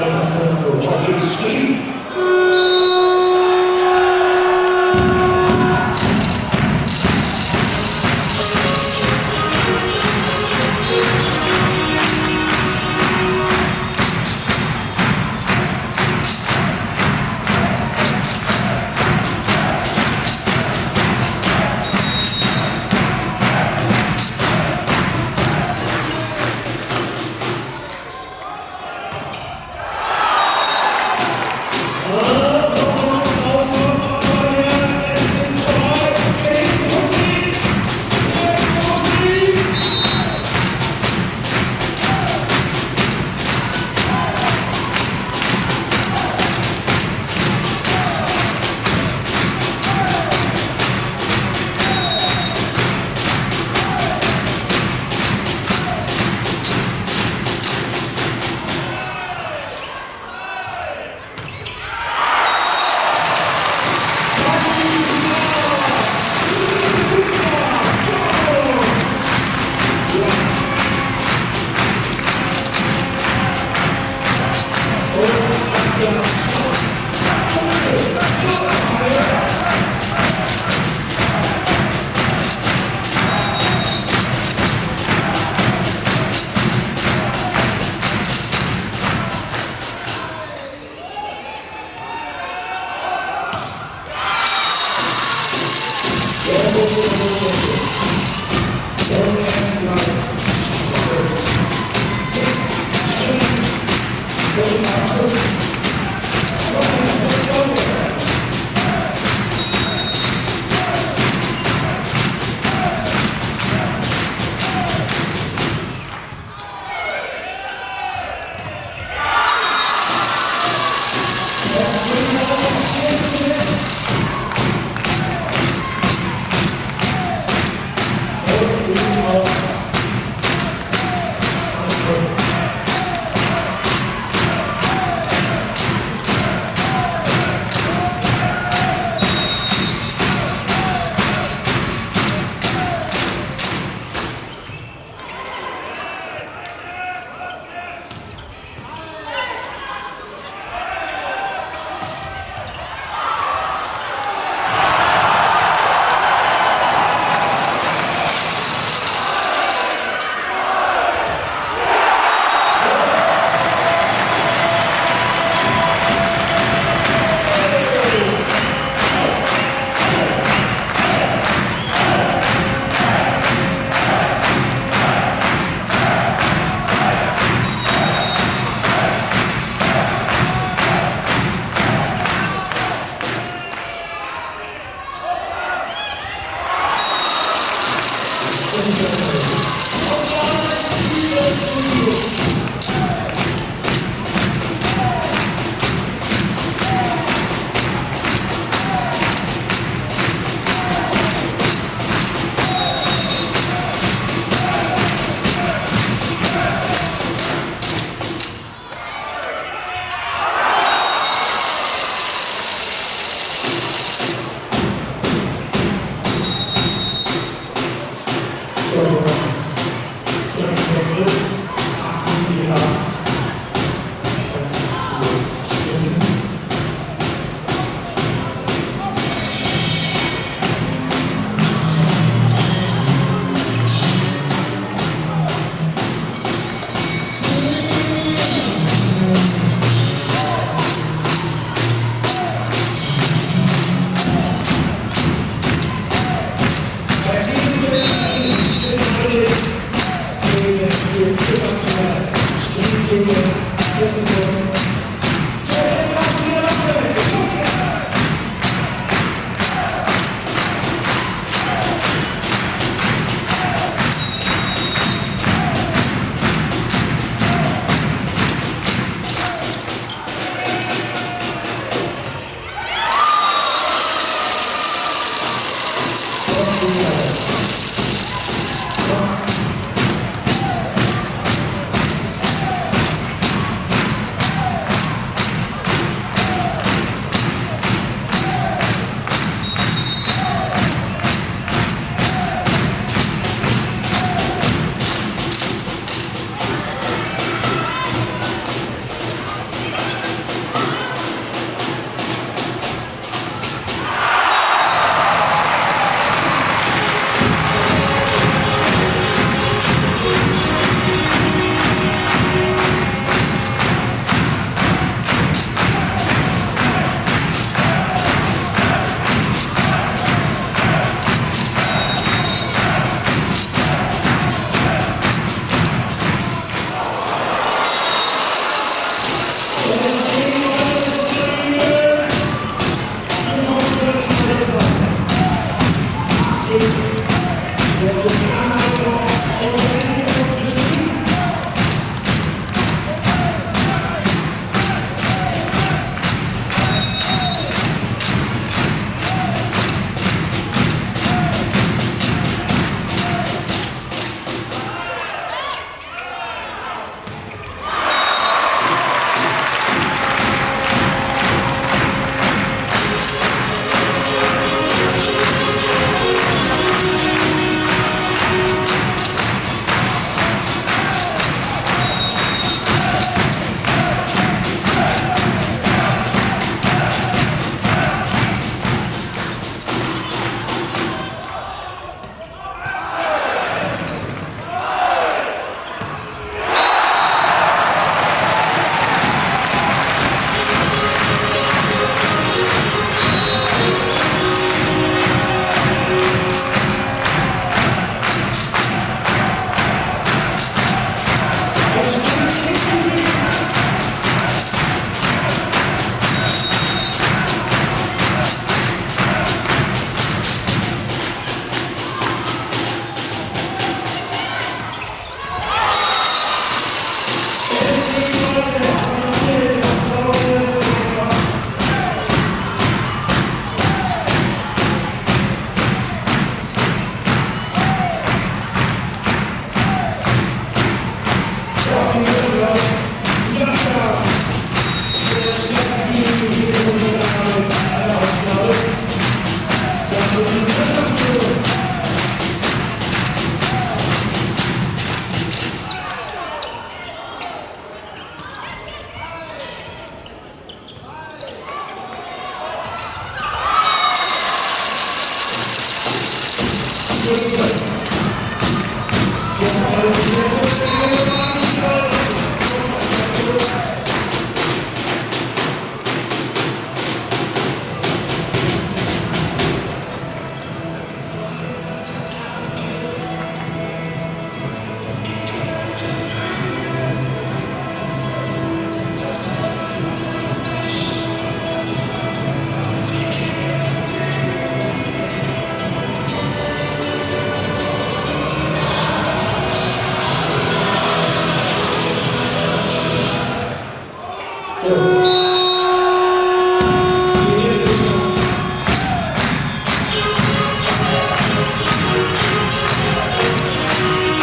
Science Corner Rocket Street. Yes.